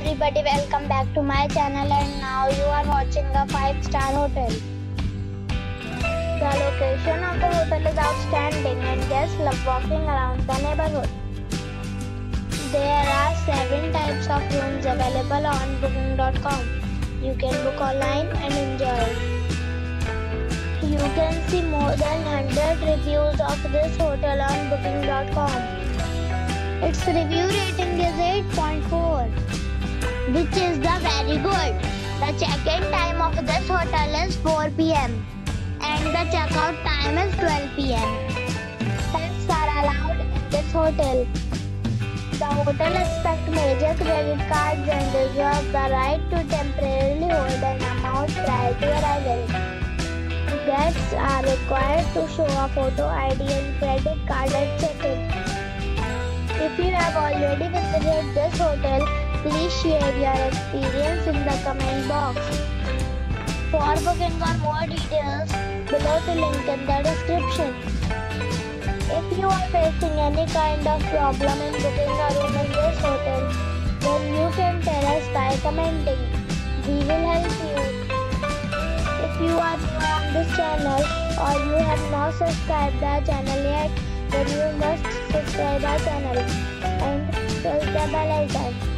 everybody, welcome back to my channel and now you are watching a 5 star hotel. The location of the hotel is outstanding and guests love walking around the neighborhood. There are 7 types of rooms available on booking.com. You can book online and enjoy. You can see more than 100 reviews of this hotel on booking.com. Its review rating is 8.4, which is the very good. The check-in time of this hotel is 4 p.m. and the checkout time is 12 p.m. Pets are allowed in this hotel. The hotel expects major credit cards and reserves the right to temporarily hold an amount prior to arrival. Guests are required to show a photo ID and credit card at check-in. If you have already visited this hotel, please share your experience in the comment box. For booking or more details, below the link in the description. If you are facing any kind of problem in booking a room in this hotel, then you can tell us by commenting. We will help you. If you are new on this channel or you have not subscribed our channel yet, then you must subscribe our channel and press the bell icon